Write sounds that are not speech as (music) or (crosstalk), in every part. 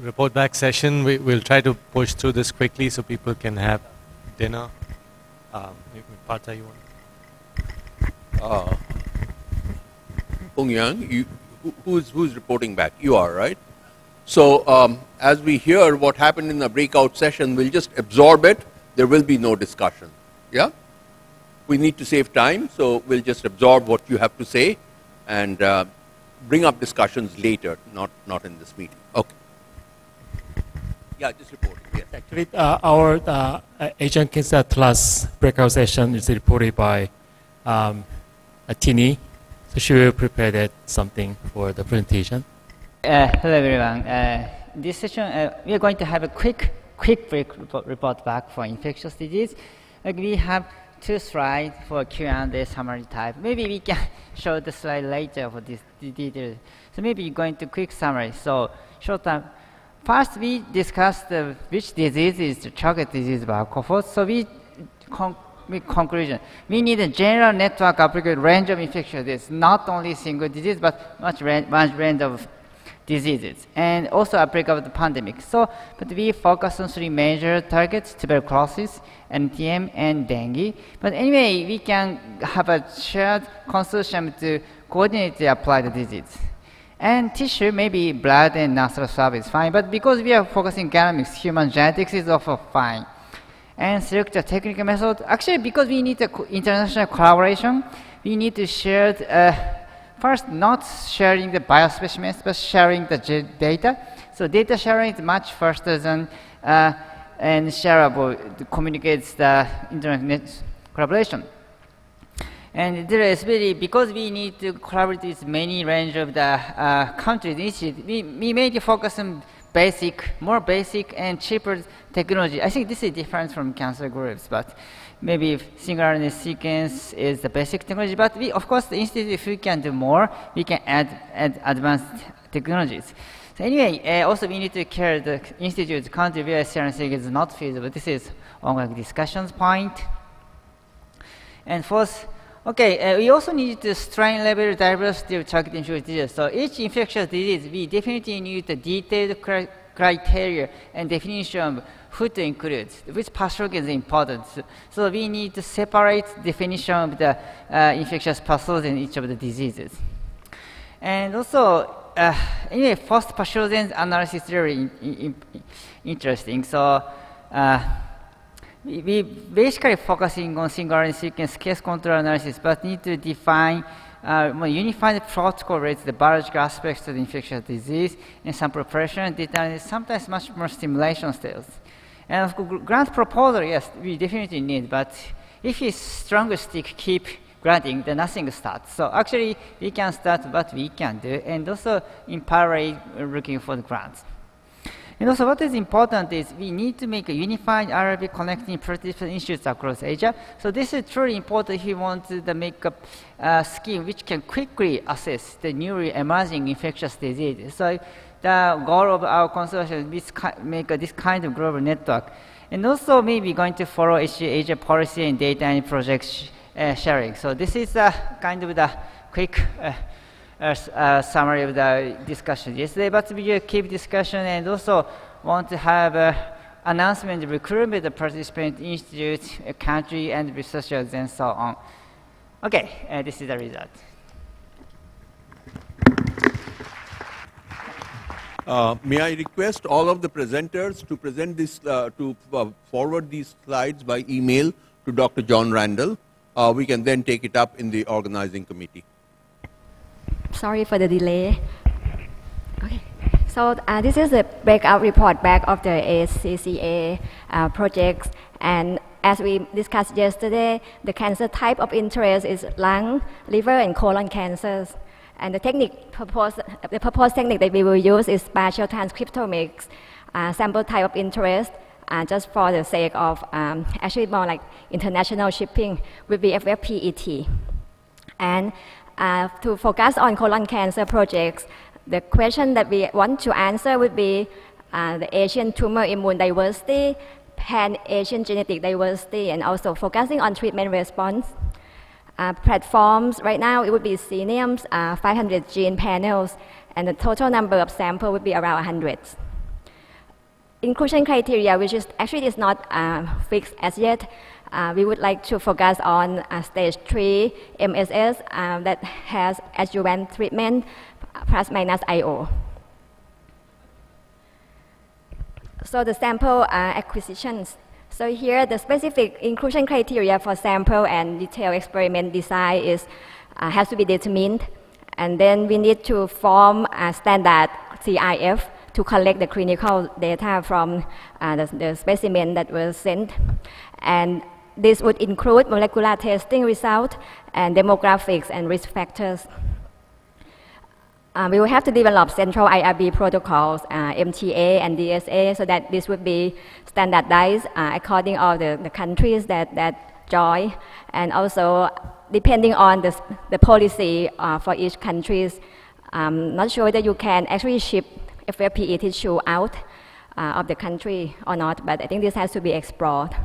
report back session. We, we'll try to push through this quickly so people can have dinner. Um, Partha, you want? Uh, Yang, you, who, who's, who's reporting back? You are, right? So um, as we hear what happened in the breakout session, we'll just absorb it. There will be no discussion. Yeah? We need to save time, so we'll just absorb what you have to say and uh, bring up discussions later, not, not in this meeting. Okay. Yeah, just report. Yes. Actually, uh, our uh, Asian Cancer Plus breakout session is reported by um, Tini. So she will prepare that something for the presentation. Uh, hello, everyone. Uh, this session, uh, we are going to have a quick, quick break report back for infectious disease. Like we have two slides for Q&A summary type. Maybe we can (laughs) show the slide later for this details. So maybe going to quick summary. So short time. First, we discussed uh, which disease is the target disease of alcohol. So we con conclusion. We need a general network applicable range of infectious disease, not only single disease, but much, much range of diseases, and also applicable to the pandemic. So, but we focus on three major targets, tuberculosis, NTM, and dengue. But anyway, we can have a shared consortium to coordinate the applied disease. And tissue, maybe blood and nasal swab is fine, but because we are focusing genomics, human genetics is also fine. And select a technical method, actually because we need international collaboration, we need to share uh, First, not sharing the biospecimens, but sharing the data. So data sharing is much faster than uh, and shareable communicates the internet collaboration. And there is really, because we need to collaborate with many range of the uh, countries, we, we made focus on basic, more basic and cheaper technology. I think this is different from cancer groups, but maybe single RNA sequence is the basic technology, but we, of course, the institute, if we can do more, we can add, add advanced technologies. So anyway, uh, also we need to care the institute's country where sequencing is not feasible. This is ongoing discussions point. And fourth, okay, uh, we also need to strain level diversity of target infectious disease. So each infectious disease, we definitely need the detailed criteria and definition of who to include, which pathogen is important. So we need to separate definition of the uh, infectious pathogen in each of the diseases. And also, uh, anyway, first pathogen analysis is very in, in, interesting. So uh, we, we basically focusing on single sequence case control analysis, but need to define uh, unified protocol rates the biological aspects of the infectious disease and some preparation data, sometimes much more stimulation steps. And of course, grant proposal, yes, we definitely need, but if it's stronger stick keep granting, then nothing starts. So actually, we can start what we can do, and also in parallel looking for the grants. And also what is important is we need to make a unified RRB connecting participant issues across Asia. So this is truly important if you want to make a uh, scheme which can quickly assess the newly emerging infectious diseases. So the goal of our consortium is to make this kind of global network. And also maybe going to follow Asia policy and data and project uh, sharing. So this is uh, kind of the quick uh, summary of the discussion yesterday, but we keep discussion and also want to have an announcement recruitment the participant institute, country, and researchers and so on. Okay, uh, this is the result. Uh, may I request all of the presenters to present this, uh, to uh, forward these slides by email to Dr. John Randell. Uh, we can then take it up in the organizing committee. Sorry for the delay. Okay. So uh, this is the breakout report back of the ACCA uh, projects. And as we discussed yesterday, the cancer type of interest is lung, liver, and colon cancers. And the technique proposed, the proposed technique that we will use is spatial transcriptomics, uh, sample type of interest, uh, just for the sake of um, actually more like international shipping with the FFPET. And uh, to focus on colon cancer projects, the question that we want to answer would be uh, the Asian tumor immune diversity, pan-Asian genetic diversity, and also focusing on treatment response uh, platforms. Right now, it would be Xenium's uh, 500 gene panels, and the total number of samples would be around 100. inclusion criteria, which is actually is not uh, fixed as yet. Uh, we would like to focus on uh, stage 3 MSS uh, that has adjuvant treatment plus minus IO. So the sample uh, acquisitions. So here the specific inclusion criteria for sample and detailed experiment design is, uh, has to be determined. And then we need to form a standard CIF to collect the clinical data from uh, the, the specimen that was sent. And this would include molecular testing result and demographics and risk factors. Uh, we will have to develop central IRB protocols, uh, MTA and DSA, so that this would be standardized uh, according all the, the countries that, that join, and also depending on the, the policy uh, for each country. I'm not sure that you can actually ship FFPE tissue out uh, of the country or not, but I think this has to be explored.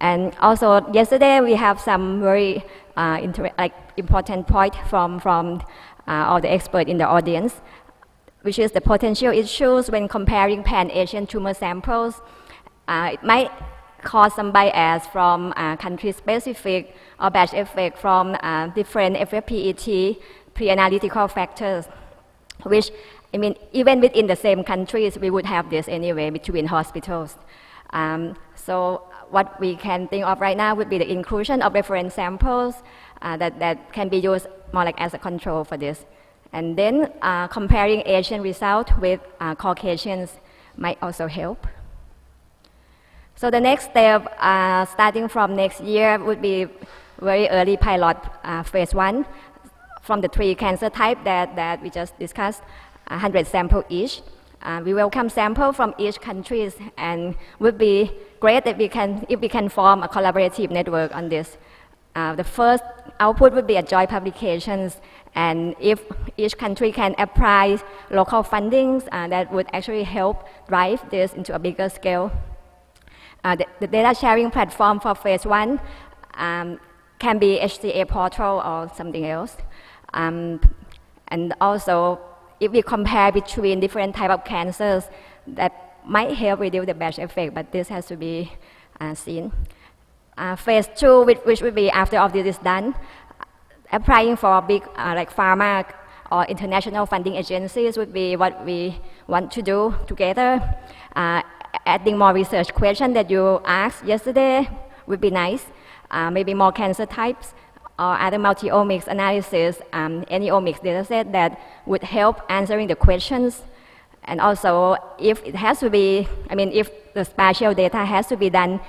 And also, yesterday we have some very uh, like important point from, from uh, all the experts in the audience, which is the potential issues when comparing pan-Asian tumor samples. Uh, it might cause some bias from uh, country-specific or batch effect from uh, different FFPET pre-analytical factors, which, I mean, even within the same countries, we would have this anyway between hospitals. Um, so what we can think of right now would be the inclusion of reference samples uh, that, that can be used more like as a control for this. And then uh, comparing Asian result with uh, Caucasians might also help. So the next step, uh, starting from next year, would be very early pilot uh, phase one from the three cancer type that, that we just discussed, 100 sample each. Uh, we welcome sample from each countries and would be great if we can, if we can form a collaborative network on this. Uh, the first output would be a joint publications, and if each country can apply local fundings, uh, that would actually help drive this into a bigger scale. Uh, the, the, data sharing platform for phase one um, can be HCA portal or something else. Um, and also, if we compare between different type of cancers, that might help reduce the batch effect, but this has to be uh, seen. Uh, phase two, which, which will be after all this is done, applying for big uh, like pharma or international funding agencies would be what we want to do together. Uh, adding more research questions that you asked yesterday would be nice. Uh, maybe more cancer types or other multi-omics analysis, um, any omics data set that would help answering the questions. And also, if it has to be, I mean, if the spatial data has to be done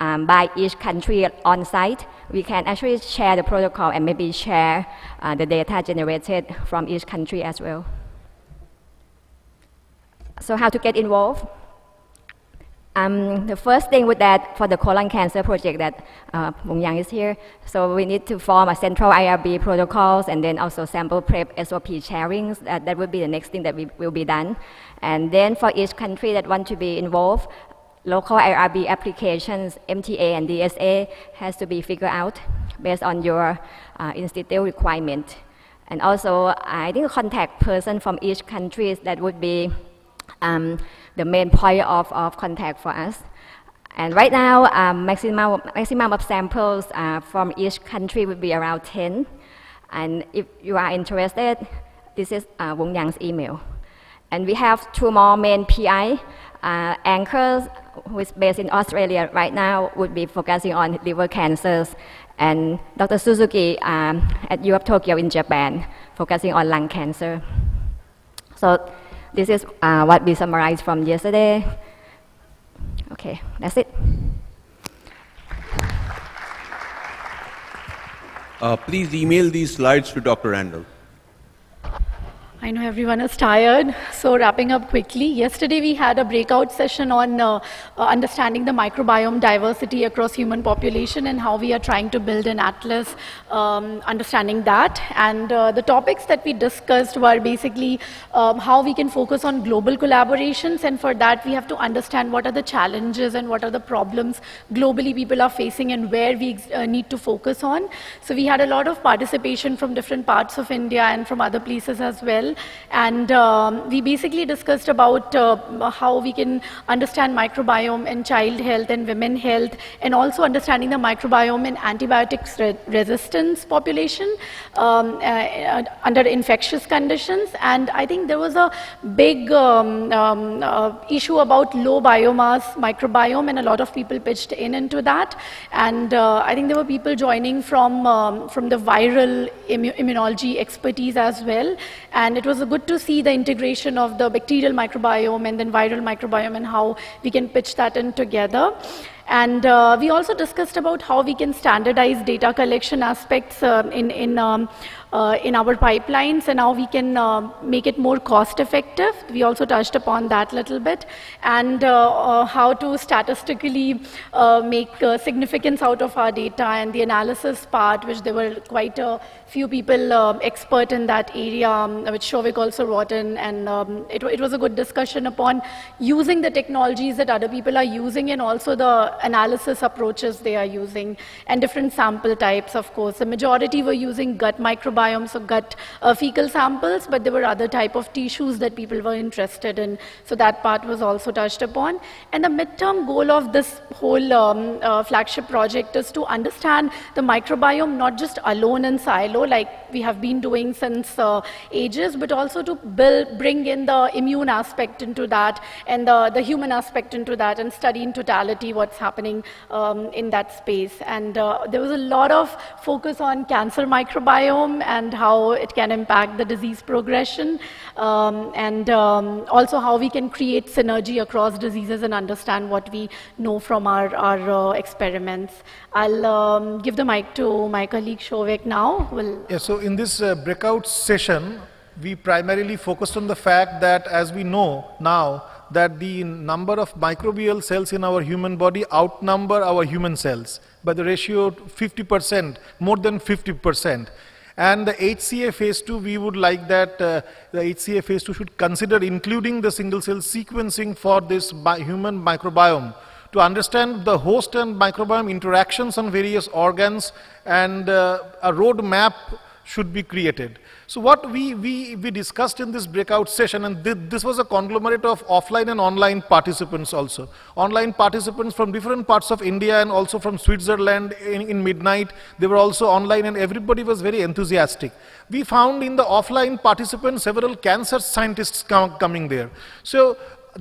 um, by each country on site, we can actually share the protocol and maybe share uh, the data generated from each country as well. So how to get involved? Um, the first thing with that, for the colon cancer project that uh, Woong-Yang is here, so we need to form a central IRB protocols and then also sample prep SOP sharings. That, that would be the next thing that we, will be done. And then for each country that want to be involved, local IRB applications, MTA and DSA, has to be figured out based on your uh, institute requirement. And also, I think contact person from each country that would be um, the main point of, of contact for us. And right now, um, maximum, maximum of samples uh, from each country would be around 10. And if you are interested, this is uh, Woong-Yang's email. And we have two more main PI uh, anchors who is based in Australia right now, would be focusing on liver cancers, and Dr. Suzuki um, at UF Tokyo in Japan, focusing on lung cancer. So this is uh, what we summarized from yesterday. Okay, that's it. Uh, please email these slides to Dr. Randell. I know everyone is tired, so wrapping up quickly. Yesterday we had a breakout session on uh, uh, understanding the microbiome diversity across human population and how we are trying to build an atlas um, understanding that. And uh, the topics that we discussed were basically um, how we can focus on global collaborations, and for that we have to understand what are the challenges and what are the problems globally people are facing and where we uh, need to focus on. So we had a lot of participation from different parts of India and from other places as well. And um, we basically discussed about uh, how we can understand microbiome and child health and women health, and also understanding the microbiome in antibiotics re resistance population um, uh, under infectious conditions. And I think there was a big um, um uh, issue about low biomass microbiome, and a lot of people pitched in into that. And uh, I think there were people joining from, um, from the viral immunology expertise as well. And it was good to see the integration of the bacterial microbiome and then viral microbiome and how we can pitch that in together. And uh, we also discussed about how we can standardize data collection aspects uh, in, in um, uh, in our pipelines and how we can uh, make it more cost effective. We also touched upon that a little bit and uh, uh how to statistically uh, make uh, significance out of our data and the analysis part, which there were quite a few people expert in that area, um, which Souvik also wrote in and um, it, it was a good discussion upon using the technologies that other people are using and also the analysis approaches they are using and different sample types, of course. The majority were using gut microbiome microbiomes or gut uh, fecal samples, but there were other type of tissues that people were interested in. So that part was also touched upon. And the midterm goal of this whole um, uh, flagship project is to understand the microbiome not just alone in silo like we have been doing since uh, ages, but also to build, bring in the immune aspect into that and the, the human aspect into that and study in totality what's happening um, in that space. And uh, there was a lot of focus on cancer microbiome and how it can impact the disease progression, um, and um, also how we can create synergy across diseases and understand what we know from our, our uh, experiments. I'll um, give the mic to my colleague Souvik now. We'll yeah, so in this uh, breakout session, we primarily focused on the fact that as we know now, that the number of microbial cells in our human body outnumber our human cells by the ratio 50%, more than 50%. And the HCA phase 2, we would like that uh, the HCA phase 2 should consider including the single cell sequencing for this human microbiome. To understand the host and microbiome interactions on various organs and uh, a roadmap should be created. So what we, we, we discussed in this breakout session, and th this was a conglomerate of offline and online participants also. Online participants from different parts of India and also from Switzerland in, in midnight. They were also online and everybody was very enthusiastic. We found in the offline participants several cancer scientists com coming there. So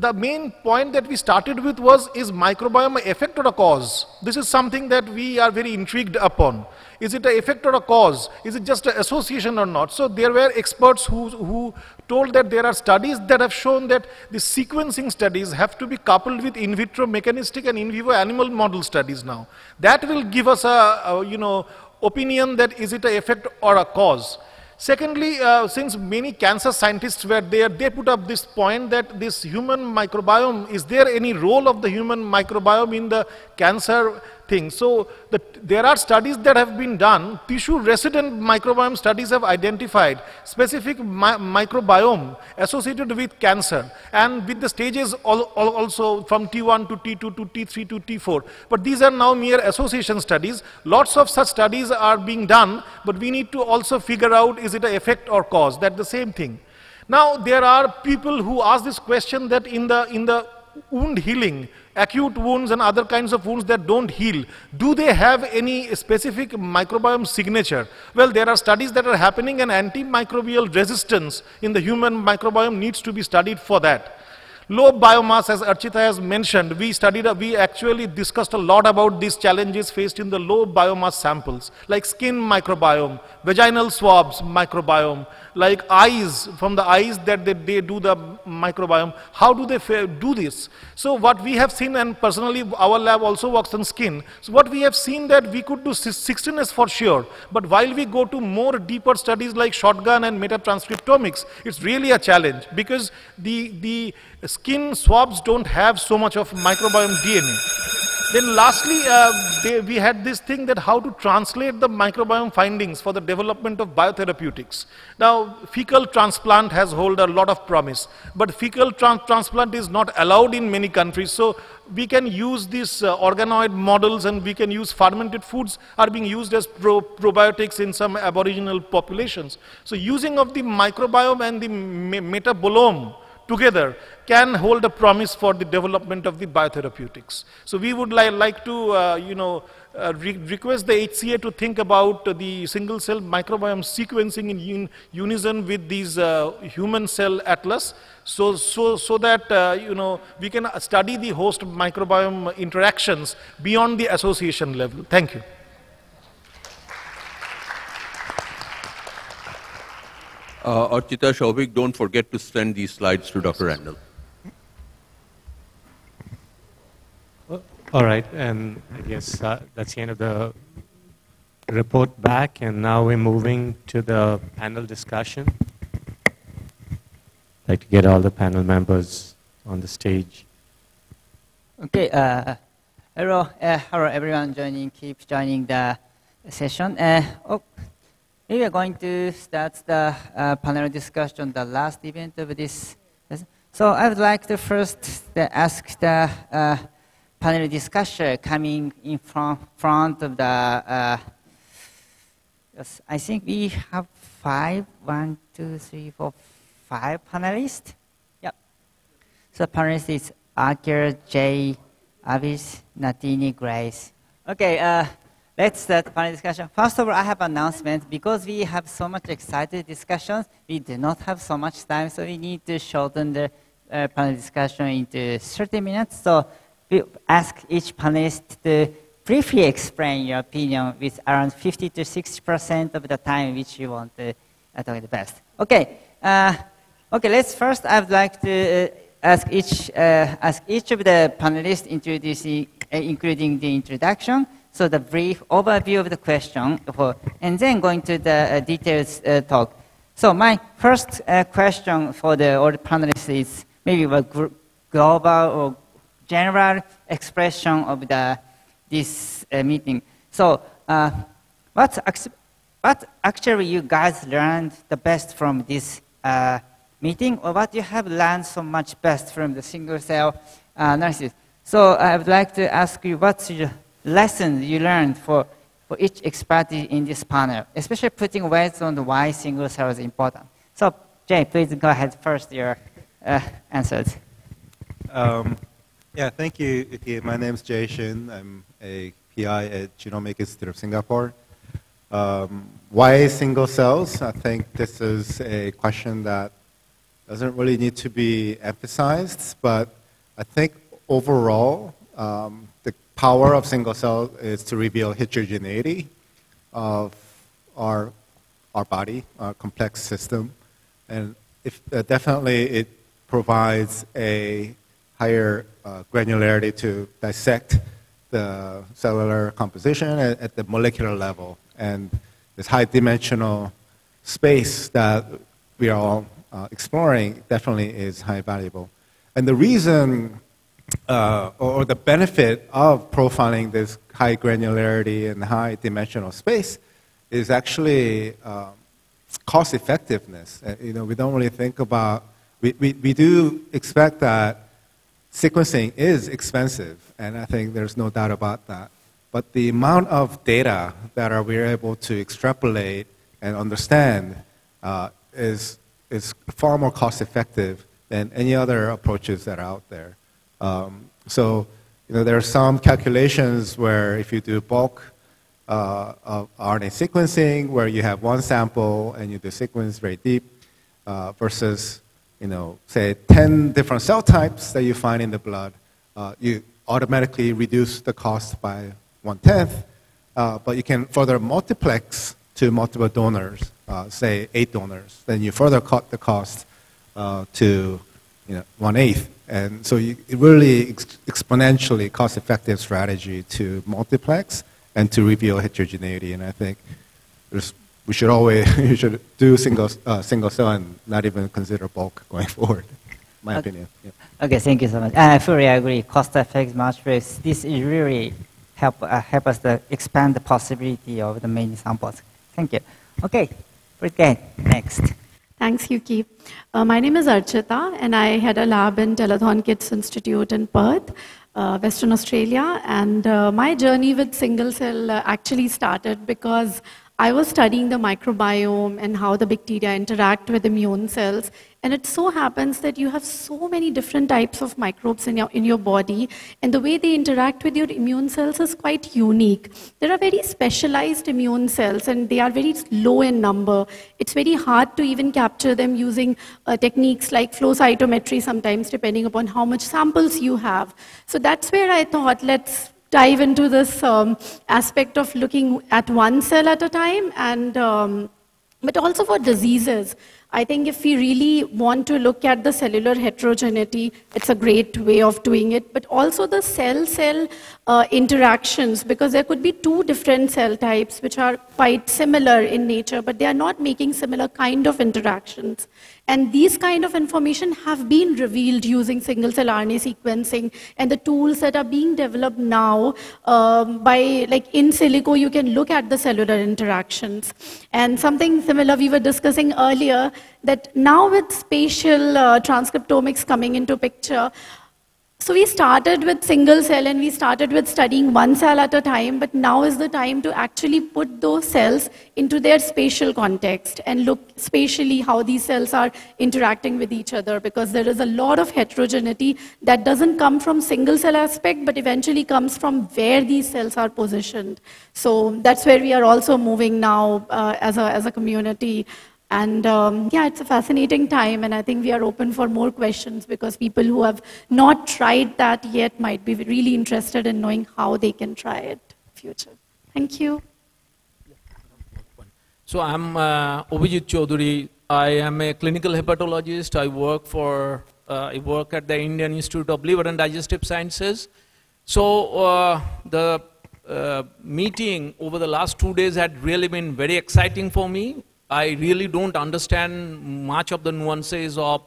the main point that we started with was, is microbiome effect or a cause? This is something that we are very intrigued upon. Is it an effect or a cause? Is it just an association or not? So there were experts who, who told that there are studies that have shown that the sequencing studies have to be coupled with in vitro mechanistic and in vivo animal model studies now. That will give us a, a you know, opinion that is it an effect or a cause. Secondly, uh, since many cancer scientists were there, they put up this point that this human microbiome, is there any role of the human microbiome in the cancer thing. So the, there are studies that have been done. Tissue resident microbiome studies have identified specific mi microbiome associated with cancer and with the stages al al also from T1 to T2 to T3 to T4. But these are now mere association studies. Lots of such studies are being done, but we need to also figure out is it an effect or cause. That's the same thing. Now there are people who ask this question that in the in the wound healing acute wounds and other kinds of wounds that don't heal, do they have any specific microbiome signature? Well, there are studies that are happening and antimicrobial resistance in the human microbiome needs to be studied for that. Low biomass, as Archita has mentioned, we studied, we actually discussed a lot about these challenges faced in the low biomass samples, like skin microbiome, vaginal swabs microbiome, like eyes, from the eyes that they, they do the microbiome. How do they do this? So what we have seen, and personally our lab also works on skin, so what we have seen that we could do 16S for sure, but while we go to more deeper studies like shotgun and metatranscriptomics, it's really a challenge because the, the skin swabs don't have so much of microbiome DNA. Then lastly, uh, they, we had this thing that how to translate the microbiome findings for the development of biotherapeutics. Now, fecal transplant has hold a lot of promise, but fecal transplant is not allowed in many countries. So we can use these uh, organoid models and we can use fermented foods are being used as pro probiotics in some aboriginal populations. So using of the microbiome and the me metabolome together can hold a promise for the development of the biotherapeutics. So we would li like to, uh, you know, uh, re request the HCA to think about the single cell microbiome sequencing in un unison with these uh, human cell atlas so, so, so that, uh, you know, we can study the host microbiome interactions beyond the association level. Thank you. Uh, Archita Souvik, don't forget to send these slides to Dr. Randell. All right, and I guess uh, that's the end of the report back, and now we're moving to the panel discussion. I'd like to get all the panel members on the stage. Okay, uh, hello, uh, hello everyone joining, keep joining the session. Uh, oh, we are going to start the uh, panel discussion, the last event of this. So I would like to first ask the uh, panel discussion coming in front, front of the, uh, yes, I think we have five, one, two, three, four, five panelists. Yep. So panelists is Akhil, Jay, Avis, Natini, Grace. Okay, uh, let's start panel discussion. First of all, I have an announcement. Because we have so much excited discussions, we do not have so much time, so we need to shorten the uh, panel discussion into 30 minutes. So we ask each panelist to briefly explain your opinion with around 50 to 60% of the time which you want to talk the best. Okay, uh, okay. Let's first. I would like to uh, ask each uh, ask each of the panelists introducing, uh, including the introduction. So the brief overview of the question, for, and then going to the uh, details talk. So my first question for the all panelists is maybe a global or general expression of the, this uh, meeting. So uh, what, what actually you guys learned the best from this uh, meeting or what you have learned so much best from the single cell uh, analysis? So I would like to ask you what's your lessons you learned for, for each expert in this panel, especially putting weights on the why single cell is important. So Jay, please go ahead first, your uh, answers. Um, yeah, thank you, My name is Jay Shin. I'm a PI at Genomic Institute of Singapore. Um, why single cells? I think this is a question that doesn't really need to be emphasized, but I think overall, um, power of single cell is to reveal heterogeneity of our, our body, our complex system. And if, uh, definitely it provides a higher uh, granularity to dissect the cellular composition at, at, the molecular level. And this high dimensional space that we are all uh, exploring definitely is high valuable. And the reason uh, or the benefit of profiling this high granularity and high dimensional space is actually um, cost effectiveness. Uh, you know, we don't really think about, we, we, we do expect that sequencing is expensive, and I think there's no doubt about that. But the amount of data that are, we're able to extrapolate and understand uh, is, is far more cost effective than any other approaches that are out there. Um, so, you know, there are some calculations where if you do bulk uh, of RNA sequencing, where you have one sample and you do sequence very deep, uh, versus you know, say 10 different cell types that you find in the blood, uh, you automatically reduce the cost by one tenth, uh, but you can further multiplex to multiple donors, uh, say eight donors, then you further cut the cost uh, to you know, one eighth. And so you, it really ex exponentially cost-effective strategy to multiplex and to reveal heterogeneity. And I think there's we should always (laughs) you should do single uh, single cell and not even consider bulk going (laughs) forward. my Okay. opinion. Yeah. Okay, thank you so much. And I fully agree. Cost effective matrix. This is really help uh, help us to expand the possibility of the many samples. Thank you. Okay, Archita, next. Thanks, Yuki. Uh, my name is Archita, and I had a lab in Telethon Kids Institute in Perth, uh, Western Australia. And uh, my journey with single cell uh, actually started because I was studying the microbiome and how the bacteria interact with immune cells. And it so happens that you have so many different types of microbes in your, in your body, and the way they interact with your immune cells is quite unique. There are very specialized immune cells, and they are very low in number. It's very hard to even capture them using uh, techniques like flow cytometry, sometimes, depending upon how much samples you have. So that's where I thought, let's dive into this um, aspect of looking at one cell at a time and um, but also for diseases. I think if we really want to look at the cellular heterogeneity it's a great way of doing it but also the cell cell uh, interactions because there could be two different cell types which are quite similar in nature but they are not making similar kind of interactions and these kind of information have been revealed using single cell RNA sequencing and the tools that are being developed now um, by like in silico, you can look at the cellular interactions. And something similar we were discussing earlier that now with spatial uh, transcriptomics coming into picture, so we started with single cell and we started with studying one cell at a time, but now is the time to actually put those cells into their spatial context and look spatially how these cells are interacting with each other because there is a lot of heterogeneity that doesn't come from single cell aspect but eventually comes from where these cells are positioned. So that's where we are also moving now uh, as, a, as a community. And um, yeah, it's a fascinating time, and I think we are open for more questions because people who have not tried that yet might be really interested in knowing how they can try it future. Thank you. So I'm uh, Abhijit Chowdhury. I am a clinical hepatologist. I work for uh, I work at the Indian Institute of Liver and Digestive Sciences. So uh, the uh, meeting over the last two days had really been very exciting for me. I really don't understand much of the nuances of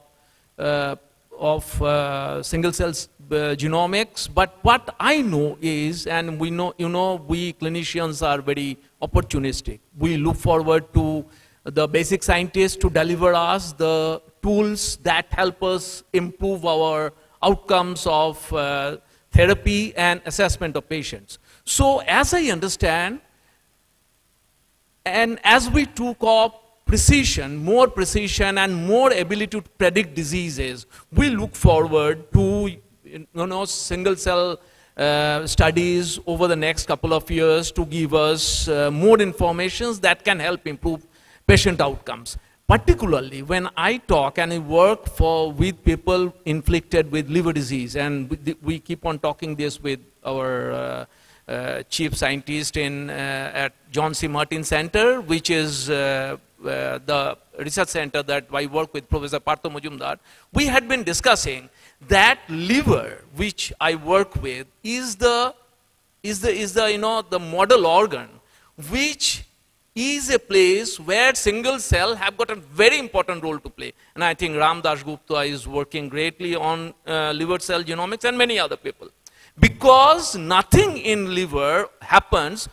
uh, of uh, single cell uh, genomics, but what I know is, and we know, you know, we clinicians are very opportunistic. We look forward to the basic scientists to deliver us the tools that help us improve our outcomes of uh, therapy and assessment of patients. So, as I understand, and as we took up precision, more precision and more ability to predict diseases, we look forward to you know, single cell uh, studies over the next couple of years to give us uh, more information that can help improve patient outcomes. Particularly when I talk and I work for with people inflicted with liver disease, and we, we keep on talking this with our uh, chief scientist in, uh, at John C. Martin Center, which is uh, uh, the research center that I work with Professor Partha Majumder, we had been discussing that liver, which I work with, is the, is the, is the, you know, the model organ, which is a place where single cell have got a very important role to play. And I think Ram Das Gupta is working greatly on uh, liver cell genomics and many other people. Because nothing in liver happens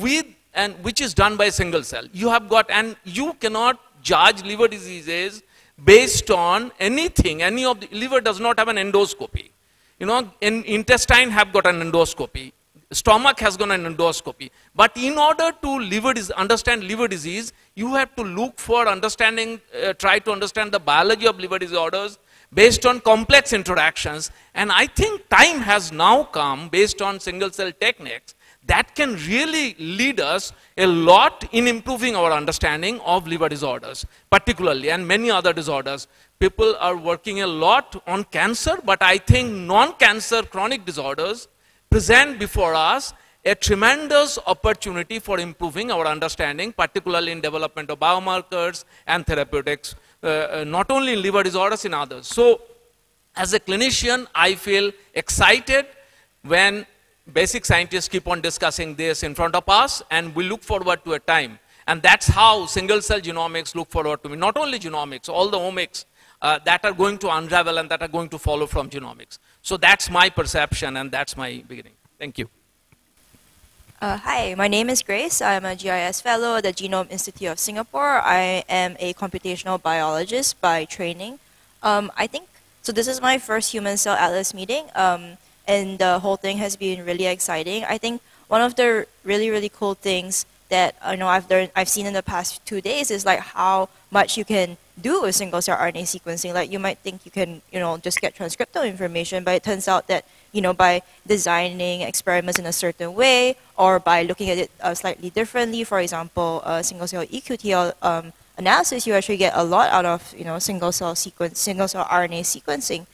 with and which is done by a single cell. You have got, and you cannot judge liver diseases based on anything. Any of the liver does not have an endoscopy. You know, in intestine have got an endoscopy. Stomach has got an endoscopy. But in order to liver understand liver disease, you have to look for understanding, uh, try to understand the biology of liver disorders based on complex interactions. And I think time has now come based on single cell techniques that can really lead us a lot in improving our understanding of liver disorders, particularly, and many other disorders. People are working a lot on cancer, but I think non cancer chronic disorders present before us a tremendous opportunity for improving our understanding, particularly in development of biomarkers and therapeutics, uh, uh, not only in liver disorders, in others. So, as a clinician, I feel excited when basic scientists keep on discussing this in front of us, and we look forward to a time. And that's how single cell genomics look forward to me. Not only genomics, all the omics. uh, that are going to unravel and that are going to follow from genomics. So that's my perception and that's my beginning. Thank you. Uh, hi, my name is Grace. I'm a GIS fellow at the Genome Institute of Singapore. I am a computational biologist by training. Um, I think, so this is my first Human Cell Atlas meeting, um, and the whole thing has been really exciting. I think one of the really, really cool things that I know I've learned, I've seen in the past two days is like how much you can do with single cell RNA sequencing. Like you might think you can, you know, just get transcriptome information, but it turns out that, you know, by designing experiments in a certain way or by looking at it uh, slightly differently, for example, uh, single cell EQTL um, analysis, you actually get a lot out of, you know, single cell sequence, single cell RNA sequencing.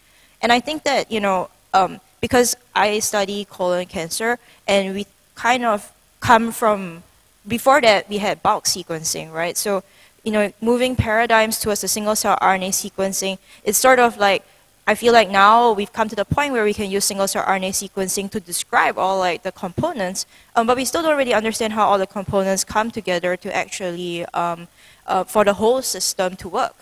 And I think that, you know, um, because I study colon cancer and we kind of come from, before that we had bulk sequencing, right? So you know, moving paradigms towards a single cell RNA sequencing, it's sort of like, I feel like now we've come to the point where we can use single cell RNA sequencing to describe all like the components, um, but we still don't really understand how all the components come together to actually, um, uh, for the whole system to work.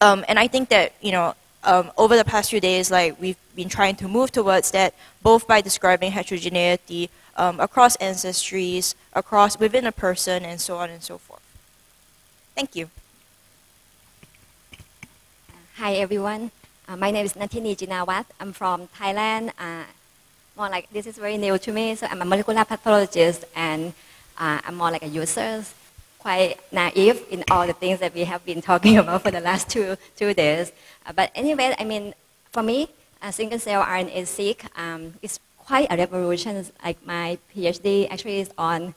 Um, and I think that, you know, um, over the past few days, like we've been trying to move towards that, both by describing heterogeneity um, across ancestries, across within a person, and so on and so forth. Thank you. Hi, everyone. Uh, my name is Natini Jinawath. I'm from Thailand. Uh, more like this is very new to me. So I'm a molecular pathologist, and uh, I'm more like a user, quite naive in all the things that we have been (laughs) talking about for the last two two days. Uh, but anyway, I mean, for me, a single cell RNA-seq um, is quite a revolution. Like my PhD actually is on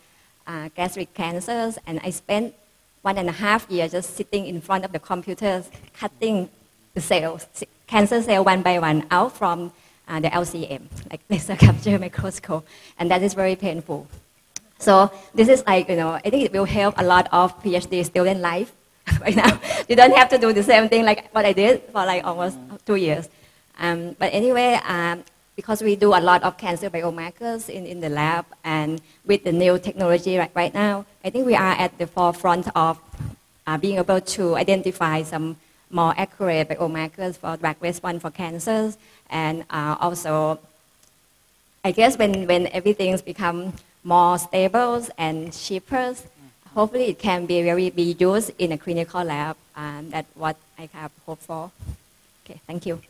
uh, gastric cancers, and I spent one and a half years just sitting in front of the computers, cutting the cells, cancer cell one by one out from uh, the LCM, like laser capture (laughs) microscope, and that is very painful. So this is like, you know, I think it will help a lot of PhD student life (laughs) right now. (laughs) you don't have to do the same thing like what I did for like almost two years. Um, but anyway, um, because we do a lot of cancer biomarkers in, in the lab and with the new technology right, right now, I think we are at the forefront of uh, being able to identify some more accurate biomarkers for drug response for cancers and uh, also I guess when, when everything's become more stable and cheaper, hopefully it can be very be used in a clinical lab and that's what I have hope for. Okay, thank you.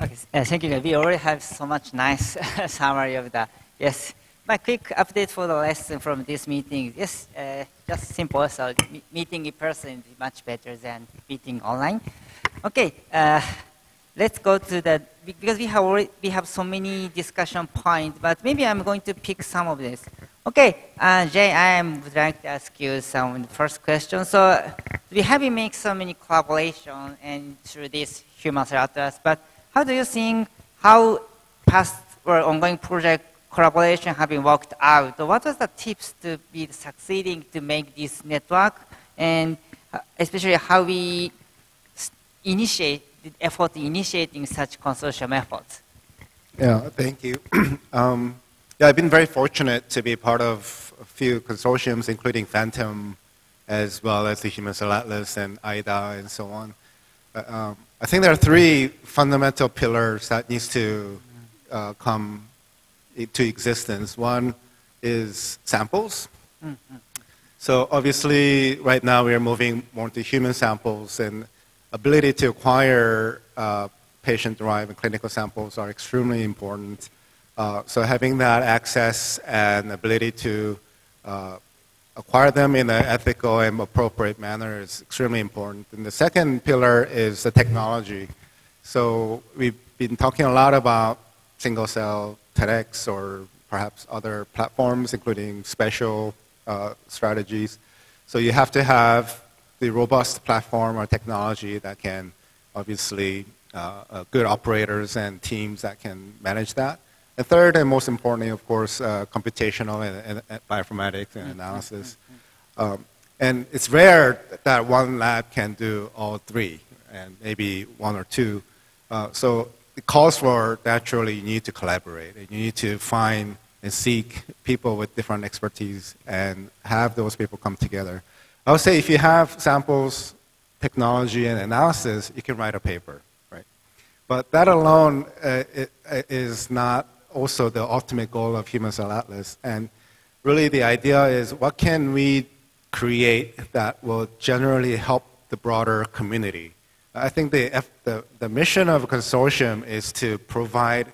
Okay, uh, thank you. We already have so much nice (laughs) summary of that. Yes, my quick update for the lesson from this meeting. Yes, uh, just simple. So meeting in person is much better than meeting online. Okay, uh, let's go to the because we have already, we have so many discussion points, but maybe I'm going to pick some of this. Okay, uh, Jay, I would like to ask you some first question. So we have make so many collaboration and through this human atlas, but how do you think how past or ongoing project collaboration have been worked out? What are the tips to be succeeding to make this network, and uh, especially how we initiate the effort initiating such consortium efforts? Yeah, thank you. (clears throat) um, yeah, I've been very fortunate to be part of a few consortiums, including FANTOM, as well as the Human Cell Atlas and AIDA and so on. Um, I think there are three fundamental pillars that needs to uh, come into existence. One is samples. Mm-hmm. So obviously, right now we are moving more to human samples, and ability to acquire uh, patient-derived and clinical samples are extremely important. Uh, so having that access and ability to uh, acquire them in an ethical and appropriate manner is extremely important. And the second pillar is the technology. So we've been talking a lot about single cell TEDx or perhaps other platforms, including spatial uh, strategies. So you have to have the robust platform or technology that can obviously uh, uh, good operators and teams that can manage that. And third and most importantly, of course, uh, computational and, and, bioinformatics and mm-hmm. analysis. Um, and it's rare that one lab can do all three, and maybe one or two. Uh, so it calls for naturally you need to collaborate, and you need to find and seek people with different expertise and have those people come together. I would say if you have samples, technology and analysis, you can write a paper, right? But that alone uh, it, uh, is not also the ultimate goal of Human Cell Atlas. And really the idea is what can we create that will generally help the broader community? I think the, the, the mission of a consortium is to provide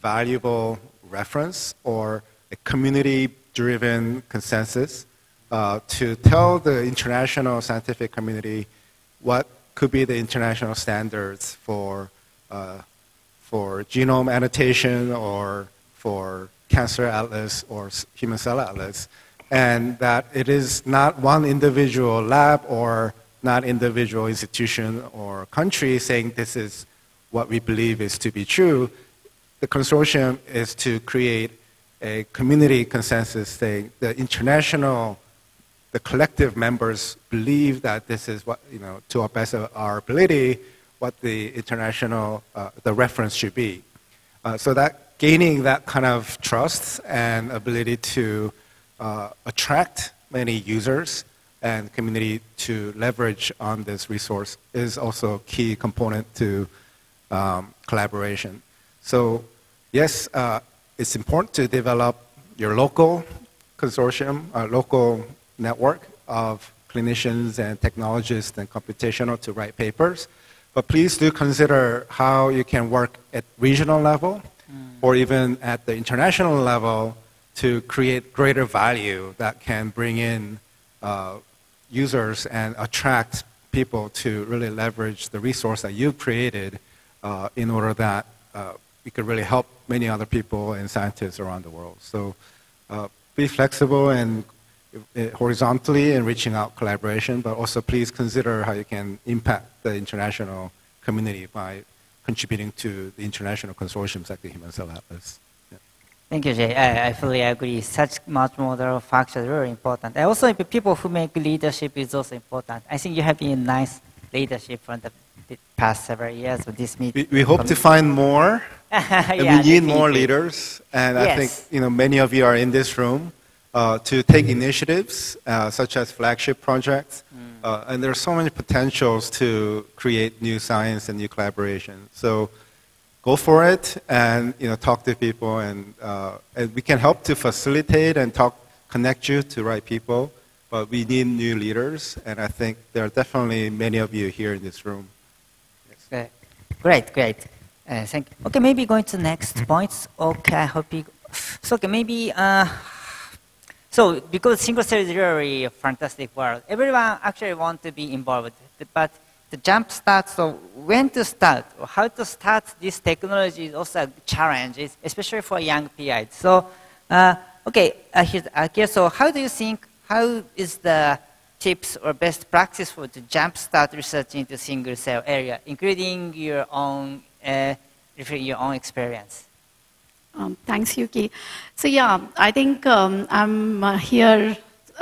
valuable reference or a community-driven consensus uh, to tell the international scientific community what could be the international standards for, uh, for genome annotation or for cancer atlas or human cell atlas, and that it is not one individual lab or not individual institution or country saying this is what we believe is to be true. The consortium is to create a community consensus saying the international the collective members believe that this is what, you know, to our best of our ability, what the international, uh, the reference should be. Uh, so that gaining that kind of trust and ability to uh, attract many users and community to leverage on this resource is also a key component to um, collaboration. So yes, uh, it's important to develop your local consortium, uh, local network of clinicians and technologists and computational to write papers. But please do consider how you can work at regional level mm. or even at the international level to create greater value that can bring in uh, users and attract people to really leverage the resource that you've created uh, in order that uh, we could really help many other people and scientists around the world. So uh, be flexible and uh, horizontally in reaching out collaboration, but also please consider how you can impact the international community by contributing to the international consortiums like the Human Cell Atlas. Thank you, Jay. I, I, fully agree. Such much factors are very important. And also, people who make leadership is also important. I think you have been nice leadership from the, past several years with this meeting. We, we hope to find more. (laughs) yeah, we need more leaders. And yes. I think you know many of you are in this room uh, to take initiatives uh, such as flagship projects. Mm. Uh, and there are so many potentials to create new science and new collaboration. So go for it and you know, talk to people. And, uh, and we can help to facilitate and talk, connect you to right people. But we need new leaders. And I think there are definitely many of you here in this room. Yes. Great, great. Uh, thank you. Okay, maybe going to next points. Okay, I hope you. So, okay, maybe uh, so because single cell is really a fantastic world, everyone actually wants to be involved. But the jump start, so when to start, or how to start this technology is also a challenge, especially for young PIs. So, uh, okay, uh, uh, here, so how do you think, how is the tips or best practice for the jump start research into single cell area, including your own, uh, your own experience? Um, thanks, Yuki. So yeah, I think um, I'm uh, here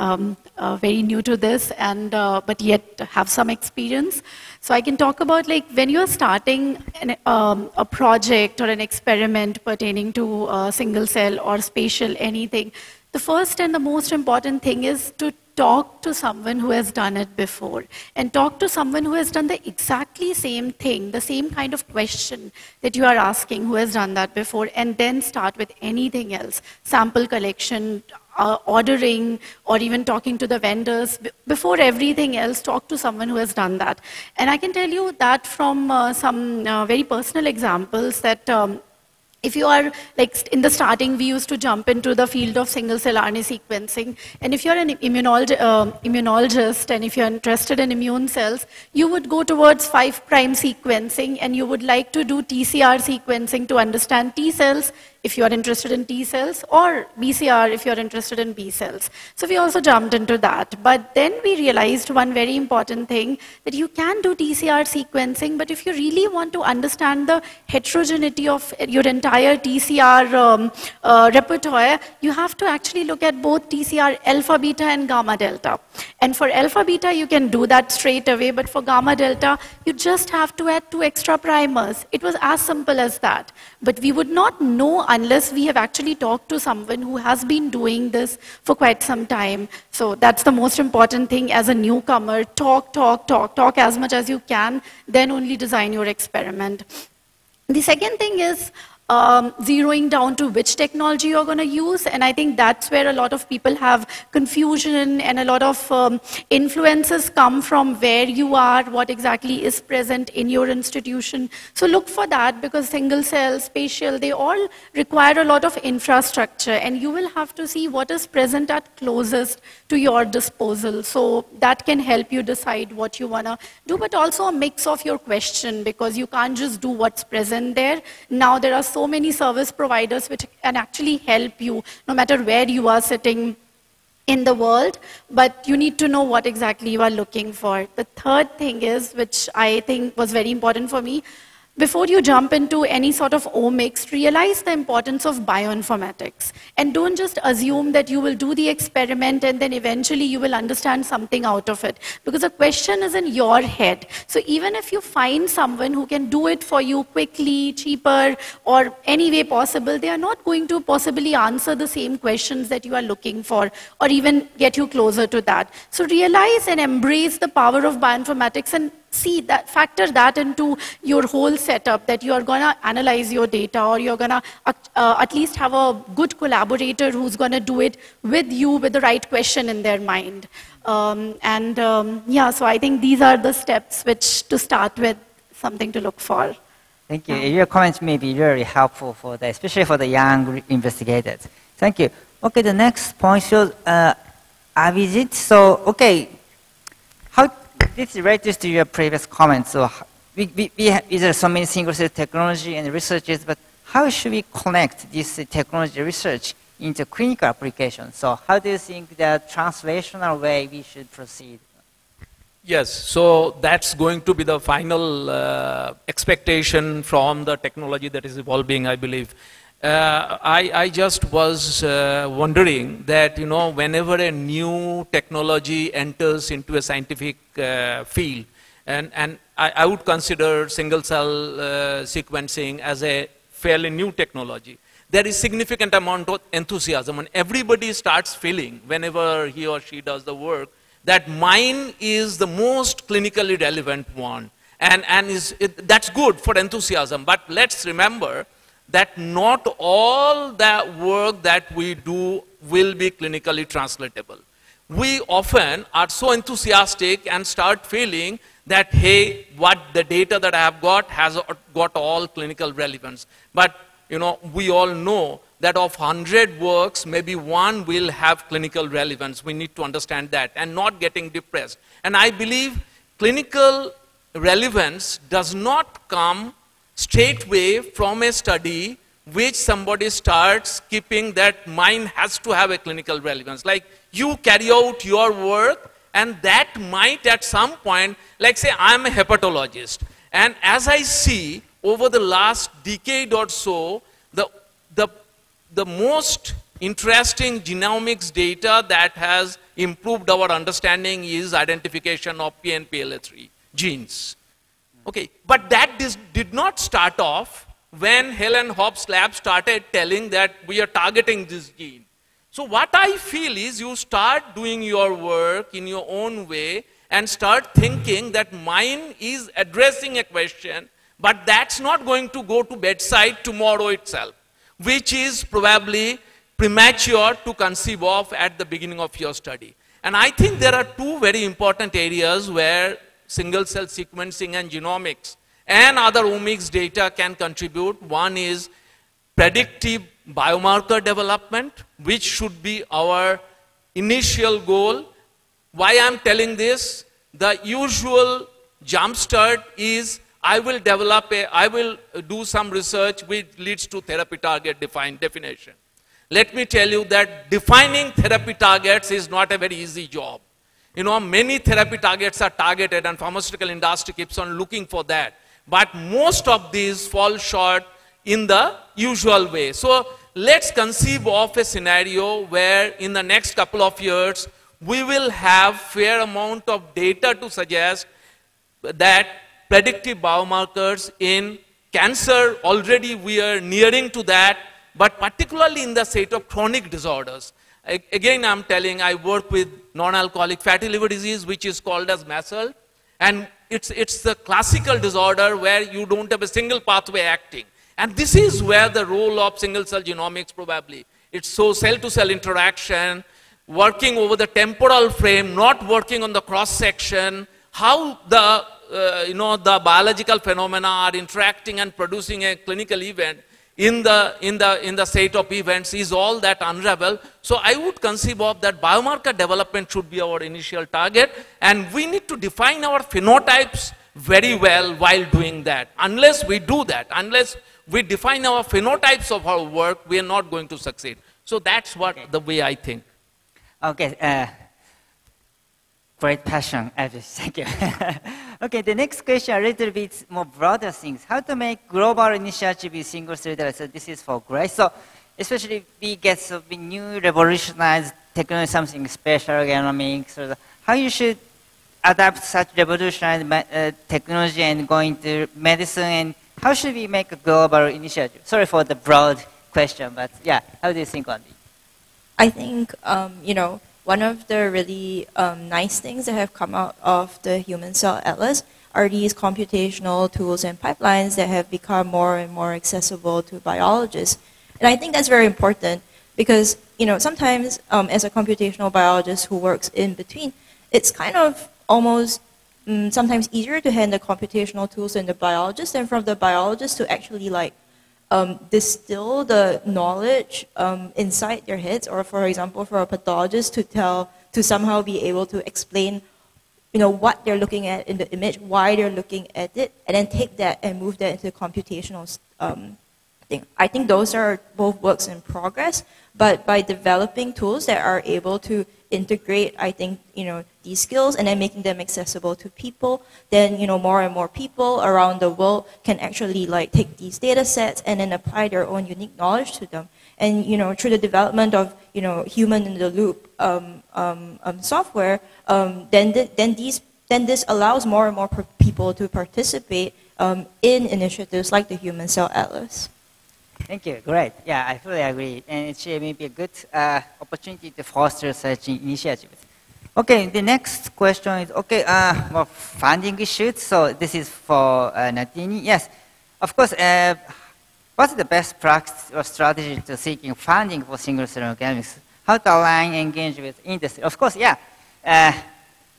um, uh, very new to this, and uh, but yet have some experience. So I can talk about like when you're starting an, um, a project or an experiment pertaining to single cell or spatial anything. The first and the most important thing is to talk to someone who has done it before and talk to someone who has done the exactly same thing, the same kind of question that you are asking who has done that before, and then start with anything else sample collection, uh, ordering, or even talking to the vendors. before everything else, talk to someone who has done that. And I can tell you that from uh, some uh, very personal examples that. Um, if you are like in the starting we used to jump into the field of single cell RNA sequencing. And if you're an immunolog uh, immunologist and if you're interested in immune cells you would go towards 5 prime sequencing and you would like to do TCR sequencing to understand T cells if you are interested in T cells, or BCR if you're interested in B cells. So we also jumped into that. But then we realized one very important thing that you can do TCR sequencing, but if you really want to understand the heterogeneity of your entire TCR um, uh, repertoire, you have to actually look at both TCR alpha, beta, and gamma delta. And for alpha, beta, you can do that straight away, but for gamma delta, you just have to add two extra primers. It was as simple as that. But we would not know unless we have actually talked to someone who has been doing this for quite some time. So that's the most important thing as a newcomer. Talk, talk, talk, talk as much as you can, then only design your experiment. The second thing is um, zeroing down to which technology you're going to use. And I think that's where a lot of people have confusion and a lot of um, influences come from where you are, what exactly is present in your institution. So look for that because single cell, spatial, they all require a lot of infrastructure and you will have to see what is present at closest to your disposal. So that can help you decide what you want to do, but also a mix of your question because you can't just do what's present there. Now there are so so many service providers which can actually help you no matter where you are sitting in the world, but you need to know what exactly you are looking for. The third thing is, which I think was very important for me, before you jump into any sort of omics, realize the importance of bioinformatics. And don't just assume that you will do the experiment and then eventually you will understand something out of it. Because the question is in your head. So even if you find someone who can do it for you quickly, cheaper, or any way possible, they are not going to possibly answer the same questions that you are looking for, or even get you closer to that. So realize and embrace the power of bioinformatics and see that, factor that into your whole setup that you're going to analyze your data or you're going to uh, uh, at least have a good collaborator who's going to do it with you with the right question in their mind. Um, and um, yeah, so I think these are the steps which to start with, something to look for. Thank you. Your comments may be very helpful for the, especially for the young investigators. Thank you. Okay, the next point shows uh, visit. So, okay, this relates to your previous comments. So we, we, we have, there so many single-cell technology and researches, but how should we connect this technology research into clinical applications? So how do you think the translational way we should proceed? Yes, so that's going to be the final uh, expectation from the technology that is evolving, I believe. Uh, I, I, just was uh, wondering that, you know, whenever a new technology enters into a scientific uh, field, and, and I, I, would consider single cell uh, sequencing as a fairly new technology, there is significant amount of enthusiasm, and everybody starts feeling, whenever he or she does the work, that mine is the most clinically relevant one. And, and is, it, that's good for enthusiasm, but let's remember that not all that work that we do will be clinically translatable. We often are so enthusiastic and start feeling that, hey, what the data that I have got has got all clinical relevance. But, you know, we all know that of 100 works, maybe one will have clinical relevance. We need to understand that and not getting depressed. And I believe clinical relevance does not come straightway from a study which somebody starts keeping that mine has to have a clinical relevance. Like you carry out your work and that might at some point, like say I'm a hepatologist and as I see over the last decade or so, the, the, the most interesting genomics data that has improved our understanding is identification of PNPLA3 genes. Okay, but that did not start off when Helen Hobbs lab started telling that we are targeting this gene. So what I feel is you start doing your work in your own way and start thinking that mine is addressing a question, but that's not going to go to bedside tomorrow itself, which is probably premature to conceive of at the beginning of your study. And I think there are two very important areas where single cell sequencing and genomics and other omics data can contribute. One is predictive biomarker development, which should be our initial goal. Why I'm telling this? The usual jumpstart is I will develop a, I will do some research which leads to therapy target defined definition. Let me tell you that defining therapy targets is not a very easy job. You know, many therapy targets are targeted and pharmaceutical industry keeps on looking for that. But most of these fall short in the usual way. So let's conceive of a scenario where in the next couple of years, we will have fair amount of data to suggest that predictive biomarkers in cancer, already we are nearing to that, but particularly in the state of chronic disorders. A- Again, I'm telling, I work with non-alcoholic fatty liver disease, which is called as MASL, and it's, it's the classical disorder where you don't have a single pathway acting. And this is where the role of single-cell genomics probably. It's so cell-to-cell interaction, working over the temporal frame, not working on the cross-section, how the, uh, you know, the biological phenomena are interacting and producing a clinical event in the, in, the, in the state of events is all that unravel. So I would conceive of that biomarker development should be our initial target and we need to define our phenotypes very well while doing that. Unless we do that, unless we define our phenotypes of our work, we are not going to succeed. So that's what the way I think. Okay, uh, great passion, Elvis. (laughs) Thank you. (laughs) okay, the next question, a little bit more broader things. How to make global initiative with single thread? So this is for Grace. So especially we get so we new revolutionized technology, something special, genomics. So how you should adapt such revolutionized uh, technology and go into medicine and how should we make a global initiative? Sorry for the broad question, but yeah, how do you think on it? I think, um, you know, one of the really um, nice things that have come out of the Human Cell Atlas are these computational tools and pipelines that have become more and more accessible to biologists. And I think that's very important because, you know, sometimes um, as a computational biologist who works in between, it's kind of almost mm, sometimes easier to hand the computational tools to the biologist than from the biologist to actually like um, distill the knowledge um, inside their heads, or for example, for a pathologist to tell, to somehow be able to explain, you know, what they're looking at in the image, why they're looking at it, and then take that and move that into computational um, thing. I think those are both works in progress, but by developing tools that are able to integrate, I think, you know, these skills and then making them accessible to people, then, you know, more and more people around the world can actually like take these data sets and then apply their own unique knowledge to them. And, you know, through the development of, you know, human in the loop um, um, um, software, um, then, th- then these then this allows more and more people to participate um, in initiatives like the Human Cell Atlas. Thank you. Great. Yeah, I fully agree. And it should maybe be a good uh, opportunity to foster such initiatives. Okay, the next question is okay, uh, well, funding issues. So this is for uh. Yes, of course. Uh, what's the best practice or strategy to seeking funding for single cell organics? How to align and engage with industry? Of course, yeah. Uh,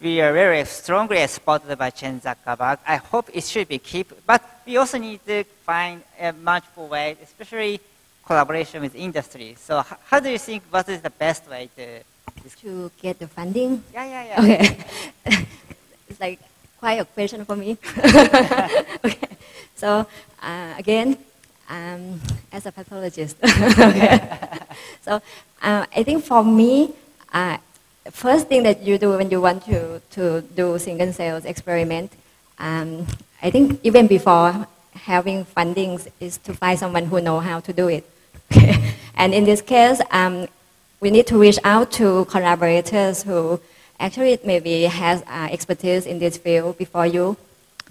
we are very strongly supported by Chan Zuckerberg. I hope it should be keep, but we also need to find a multiple way, especially collaboration with industry. So how do you think what is the best way to? To get the funding? Yeah, yeah, yeah. Okay. (laughs) it's like quite a question for me. (laughs) okay. So uh, again, um, as a pathologist, okay. (laughs) so uh, I think for me, uh, first thing that you do when you want to, to do single cells experiment, um, I think even before having fundings is to find someone who know how to do it. (laughs) and in this case, um, we need to reach out to collaborators who actually maybe has uh, expertise in this field before you,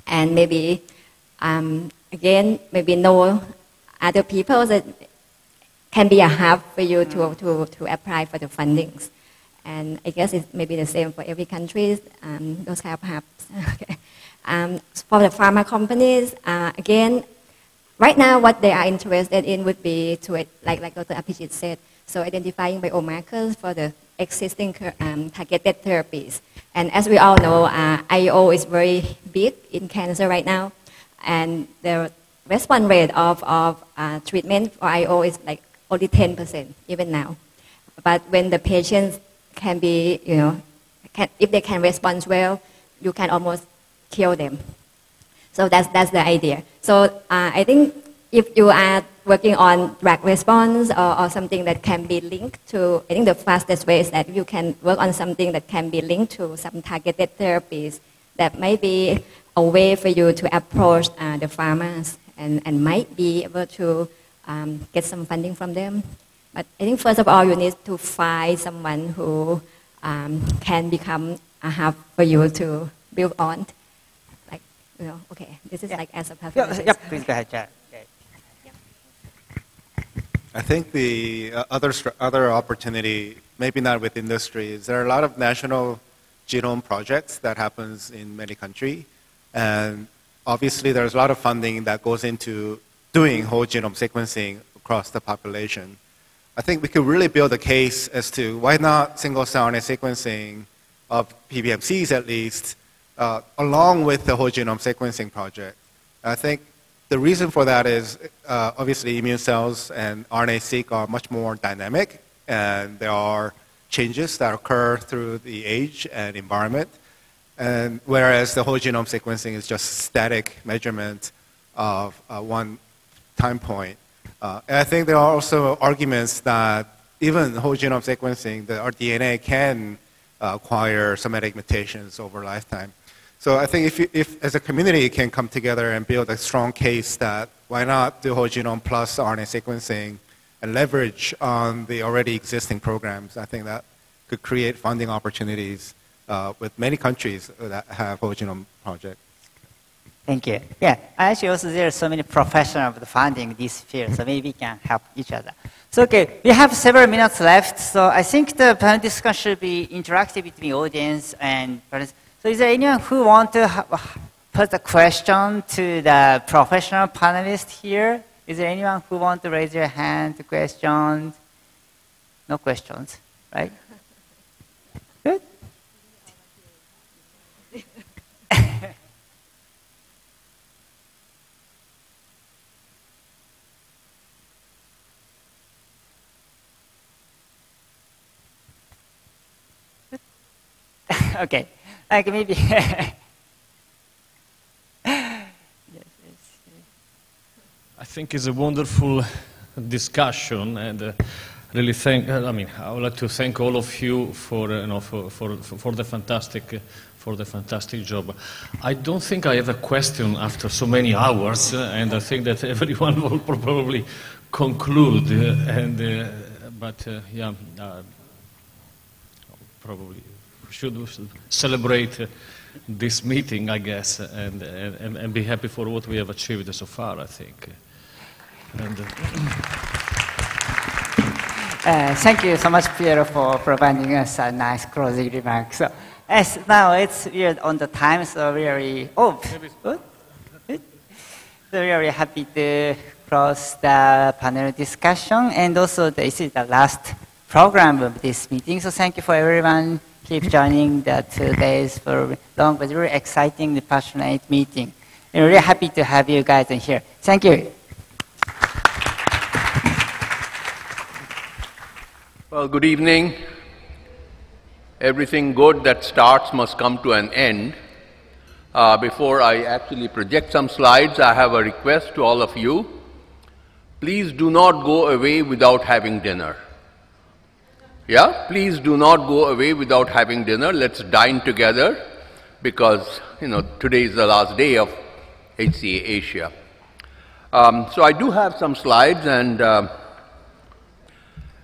and maybe um, again maybe know other people that can be a hub for you to, to, to apply for the fundings. And I guess it may be the same for every country, um, those kind of hubs. (laughs) okay. Um, for the pharma companies, uh, again, right now what they are interested in would be to, like, like Dr. Abhijit said, so identifying biomarkers for the existing um, targeted therapies. And as we all know, uh, IO is very big in cancer right now, and the response rate of, of uh, treatment for IO is like only 10% even now. But when the patients can be, you know, can, if they can respond well, you can almost kill them. So that's, that's the idea. So uh, I think if you are working on drug response or, or something that can be linked to, I think the fastest way is that you can work on something that can be linked to some targeted therapies that might be a way for you to approach uh, the farmers and, and might be able to um, get some funding from them. But I think first of all, you need to find someone who um, can become a hub for you to build on. Like, okay, this is Yeah. like as a Yeah, pathologist. yep, please go ahead, Jared. Okay. I think the uh, other, other opportunity, maybe not with industry, is there are a lot of national genome projects that happens in many countries. And obviously there's a lot of funding that goes into doing whole genome sequencing across the population. I think we could really build a case as to why not single cell RNA sequencing of PBMCs at least, uh, along with the whole genome sequencing project. I think the reason for that is uh, obviously immune cells and RNA-seq are much more dynamic, and there are changes that occur through the age and environment. And whereas the whole genome sequencing is just static measurement of uh, one time point. Uh, and I think there are also arguments that even whole genome sequencing, the, our DNA can uh, acquire somatic mutations over lifetime. So I think if, you, if as a community you can come together and build a strong case that why not do whole genome plus RNA sequencing and leverage on the already existing programs, I think that could create funding opportunities uh, with many countries that have whole genome projects. Thank you. Yeah, actually also there are so many professionals of funding this field, so maybe we can help each other. So okay, we have several minutes left, so I think the panel discussion should be interactive between audience and participants. So is there anyone who want to put a question to the professional panelist here? Is there anyone who want to raise your hand to questions? No questions, right? Good. (laughs) okay, like maybe. yes, I think it's a wonderful discussion, and uh, really thank. Uh, I mean, I would like to thank all of you for uh, you know for, for, for the fantastic. Uh, for the fantastic job. I don't think I have a question after so many hours, and I think that (laughs) everyone will probably conclude. And but yeah, probably should celebrate this meeting, I guess, and, and, and be happy for what we have achieved so far, I think. And, uh, uh, thank you so much, Piero, for providing us a nice closing remark. So, as now it's we're on the time, so are oh, good. So we are happy to close the panel discussion, and also this is the last program of this meeting. So thank you for everyone keep joining the two days for long but very exciting, passionate meeting. I'm really happy to have you guys in here. Thank you. Well, good evening. Everything good that starts must come to an end. Uh, before I actually project some slides, I have a request to all of you. Please do not go away without having dinner. Yeah, please do not go away without having dinner. Let's dine together because, you know, today is the last day of HCA Asia. Um, so I do have some slides and uh,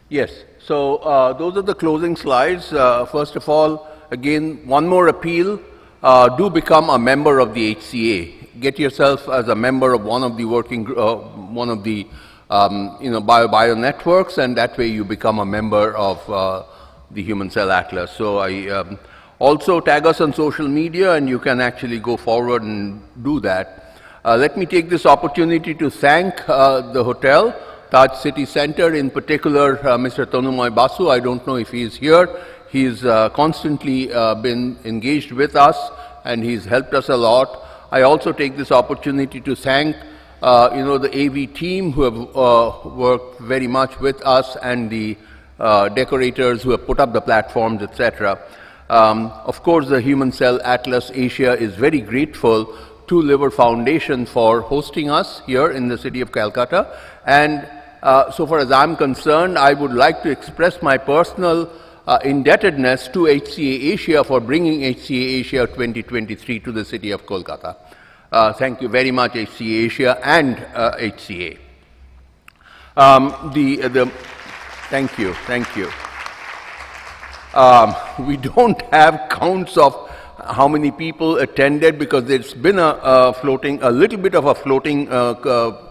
yes, so uh, those are the closing slides. Uh, first of all, again, one more appeal. Uh, do become a member of the HCA. Get yourself as a member of one of the working, uh, one of the um, you know, bio, bio networks, and that way you become a member of uh, the Human Cell Atlas. So I um, also tag us on social media, and you can actually go forward and do that. Uh, let me take this opportunity to thank uh, the hotel, Taj City Center, in particular, uh, Mr. Tanumoy Basu. I don't know if he is here. He's uh, constantly uh, been engaged with us, and he's helped us a lot. I also take this opportunity to thank uh, you know, the AV team who have uh, worked very much with us and the uh, decorators who have put up the platforms, etc. Um, of course, the Human Cell Atlas Asia is very grateful to Liver Foundation for hosting us here in the city of Calcutta. And uh, so far as I'm concerned, I would like to express my personal uh, indebtedness to HCA Asia for bringing HCA Asia 2023 to the city of Kolkata. Uh, thank you very much, HCA Asia and uh, HCA. Um, the, uh, the, thank you, thank you. Um, we (laughs) don't have counts of how many people attended because there's been a, a floating, a little bit of a floating uh,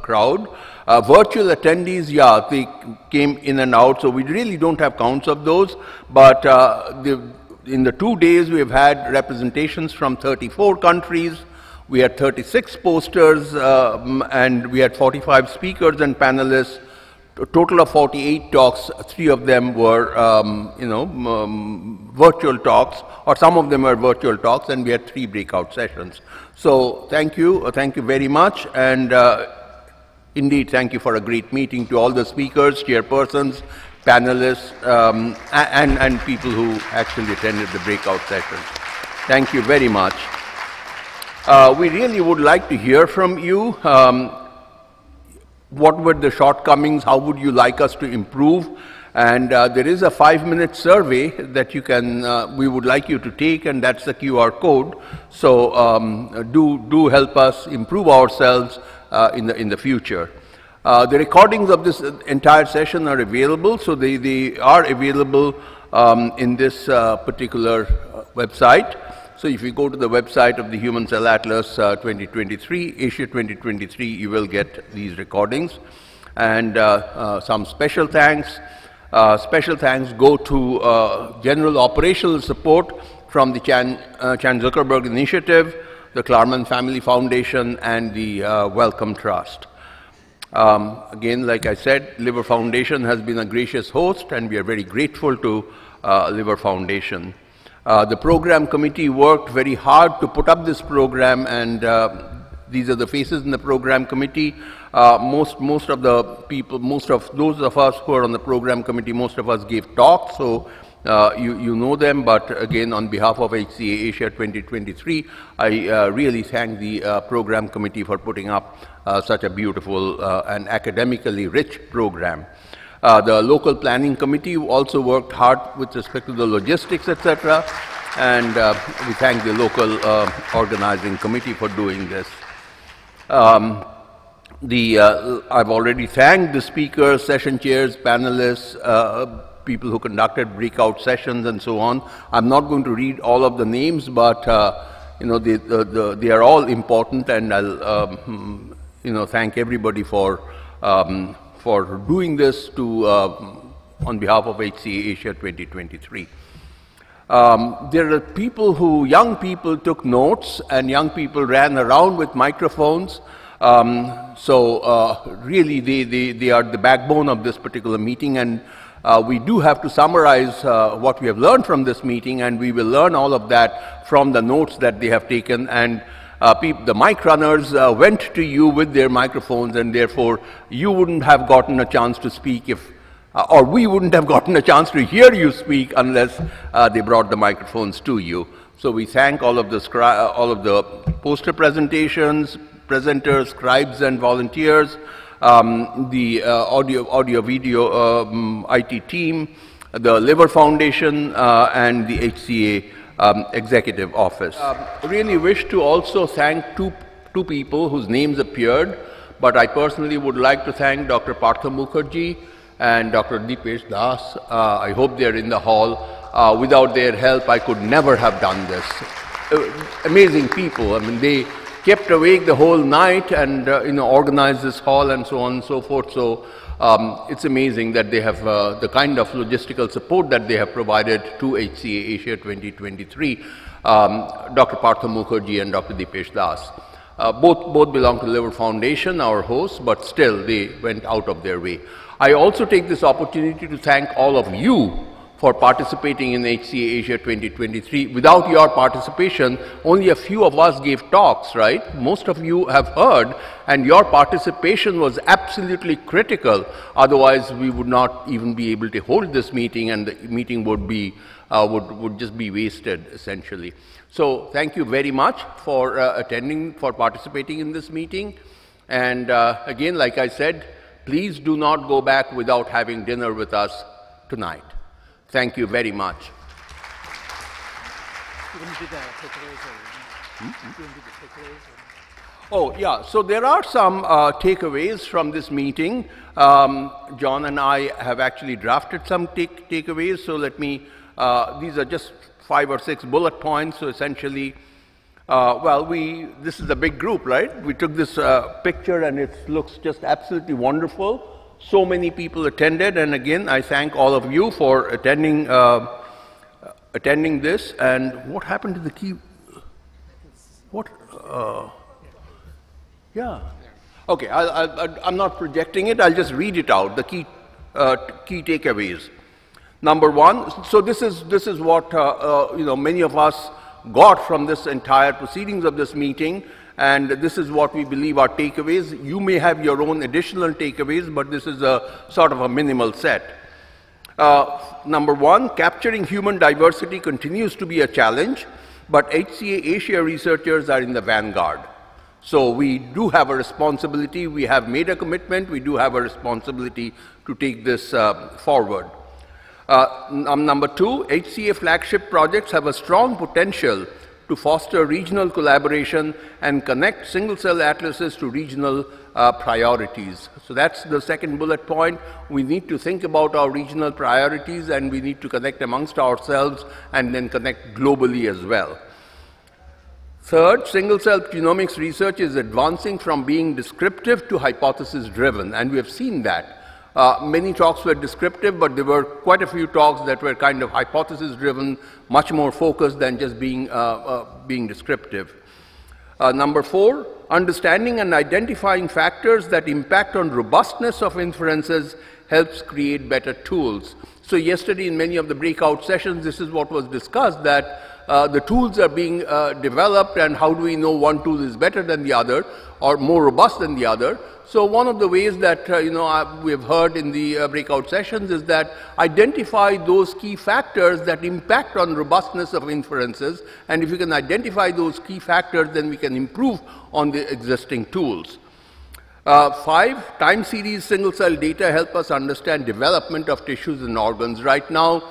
crowd. Uh, virtual attendees, yeah, they came in and out, so we really don't have counts of those. But uh, the, in the two days, we've had representations from 34 countries. We had 36 posters, um, and we had 45 speakers and panelists a total of 48 talks, three of them were, um, you know, um, virtual talks, or some of them were virtual talks, and we had three breakout sessions. So thank you, uh, thank you very much, and uh, indeed, thank you for a great meeting to all the speakers, chairpersons, panelists, um, and, and people who actually attended the breakout sessions. Thank you very much. Uh, we really would like to hear from you. Um, what were the shortcomings, how would you like us to improve. And uh, there is a five minute survey that you can, uh, we would like you to take, and that's the QR code. So um, do, do help us improve ourselves uh, in, the, in the future. Uh, the recordings of this entire session are available, so they, they are available um, in this uh, particular website. So if you go to the website of the Human Cell Atlas uh, 2023, Asia 2023, you will get these recordings. And uh, uh, some special thanks. Uh, special thanks go to uh, general operational support from the Chan, uh, Chan Zuckerberg Initiative, the Klarman Family Foundation, and the Wellcome Trust. Um, again, like I said, Liver Foundation has been a gracious host, and we are very grateful to Liver Foundation. Uh, the program committee worked very hard to put up this program and uh, these are the faces in the program committee. Uh, most, most of the people, most of those of us who are on the program committee, most of us gave talks, so uh, you, you know them, but again, on behalf of HCA Asia 2023, I uh, really thank the program committee for putting up such a beautiful and academically rich program. Uh, the local planning committee also worked hard with respect to the logistics, etc. And uh, we thank the local uh, organizing committee for doing this. Um, the, uh, I've already thanked the speakers, session chairs, panelists, uh, people who conducted breakout sessions and so on. I'm not going to read all of the names, but you know, they, the, the, they are all important and I'll um, you know, thank everybody for um, for doing this to, uh, on behalf of HCA Asia 2023. Um, there are people who, young people took notes and young people ran around with microphones. Um, so uh, really they, they, they are the backbone of this particular meeting and uh, we do have to summarize uh, what we have learned from this meeting and we will learn all of that from the notes that they have taken and uh, the mic runners uh, went to you with their microphones and therefore you wouldn't have gotten a chance to speak if, uh, or we wouldn't have (laughs) gotten a chance to hear you speak unless uh, they brought the microphones to you. So we thank all of the, uh, all of the poster presentations, presenters, scribes and volunteers, um, the uh, audio, audio video um, IT team, the Liver Foundation and the HCA um, executive office. Um, really wish to also thank two, two people whose names appeared, but I personally would like to thank Dr. Partha Mukherjee and Dr. Dipesh Das. Uh, I hope they're in the hall. Uh, without their help, I could never have done this. Uh, amazing people. I mean, they kept awake the whole night and uh, you know organized this hall and so on and so forth. So um, it's amazing that they have uh, the kind of logistical support that they have provided to HCA Asia 2023, um, Dr. Partha Mukherjee and Dr. Dipesh Das. Uh, both, both belong to the Liver Foundation, our hosts, but still they went out of their way. I also take this opportunity to thank all of you for participating in HCA Asia 2023. Without your participation, only a few of us gave talks, right? Most of you have heard, and your participation was absolutely critical. Otherwise, we would not even be able to hold this meeting, and the meeting would be uh, would would just be wasted essentially. So, thank you very much for uh, attending, for participating in this meeting. And uh, again, like I said, please do not go back without having dinner with us tonight. Thank you very much. Oh, yeah. So there are some uh, takeaways from this meeting. Um, John and I have actually drafted some take takeaways. So let me, uh, these are just five or six bullet points. So essentially, Uh, well, we, this is a big group, right? We took this uh, picture and it looks just absolutely wonderful. So many people attended, and again, I thank all of you for attending, uh, attending this. And what happened to the key? What? Uh, yeah. Okay, I, am not projecting it. I'll just read it out. The key, uh, key takeaways. Number one. So this is this is what uh, uh, you know. Many of us got from this entire proceedings of this meeting, and this is what we believe are takeaways. You may have your own additional takeaways, but this is a sort of a minimal set. Uh, number one, capturing human diversity continues to be a challenge, but HCA Asia researchers are in the vanguard. So we do have a responsibility, we have made a commitment, we do have a responsibility to take this uh, forward. Uh, number two, HCA flagship projects have a strong potential to foster regional collaboration and connect single cell atlases to regional uh, priorities. So that's the second bullet point. We need to think about our regional priorities and we need to connect amongst ourselves and then connect globally as well. Third, single-cell genomics research is advancing from being descriptive to hypothesis-driven, and we have seen that. Uh, many talks were descriptive, but there were quite a few talks that were kind of hypothesis-driven, much more focused than just being, uh, uh, being descriptive. Uh, number four, understanding and identifying factors that impact on robustness of inferences helps create better tools. So yesterday in many of the breakout sessions, this is what was discussed, that uh, the tools are being uh, developed and how do we know one tool is better than the other or more robust than the other. So one of the ways that uh, you know we have heard in the uh, breakout sessions is that identify those key factors that impact on robustness of inferences and if you can identify those key factors then we can improve on the existing tools. Uh, five, time series single cell data help us understand development of tissues and organs. Right now,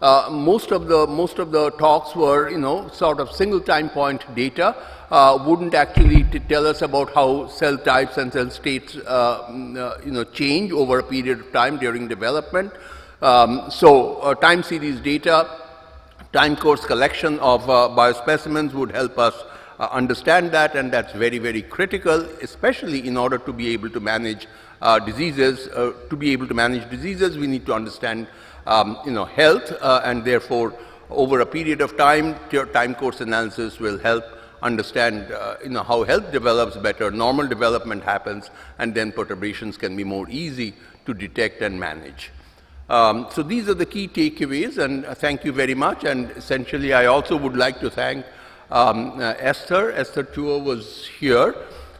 uh, most of the most of the talks were you know sort of single time point data. Uh, wouldn't actually tell us about how cell types and cell states uh, mm, uh, you know change over a period of time during development. Um, so uh, time series data time course collection of uh, biospecimens would help us understand that and that's very very critical especially in order to be able to manage diseases. To be able to manage diseases we need to understand um, you know, health, uh, and therefore, over a period of time, time course analysis will help understand uh, you know, how health develops better, normal development happens, and then perturbations can be more easy to detect and manage. Um, so these are the key takeaways, and uh, thank you very much. And essentially, I also would like to thank um, uh, Esther. Esther Chua was here,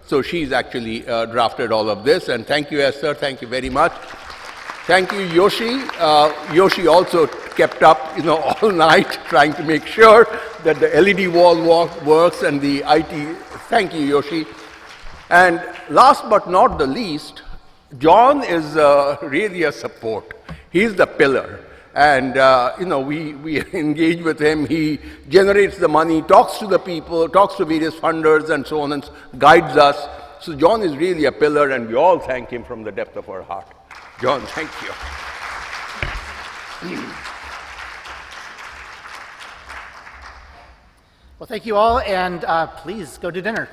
so she's actually uh, drafted all of this. And thank you, Esther. Thank you very much. Thank you, Yoshi. Uh, Yoshi also kept up, you know, (laughs) all night trying to make sure that the LED wall walk works and the IT. Thank you, Yoshi. And last but not the least, John is uh, really a support. He's the pillar. And, uh, you know, we, we (laughs) engage with him. He generates the money, talks to the people, talks to various funders and so on and guides us. So John is really a pillar and we all thank him from the depth of our heart. John, thank you. Well, thank you all, and uh, please go to dinner.